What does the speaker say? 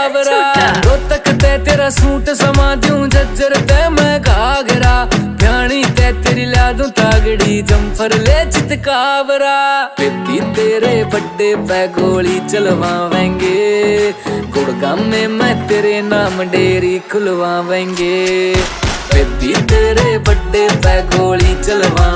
रोतक ते तेरा सूट समा दूँ जज्जर ते मैं घाघरा। प्याणी ते तेरी ला दूँ तागड़ी जम्फर ले चित कावरा बेबी तेरे बड्डे पे गोली चलवावेंगे। गुड़गाम में मैं तेरे नाम डेरी खुलवावेंगे। बेबी तेरे बड्डे पे गोली चलवा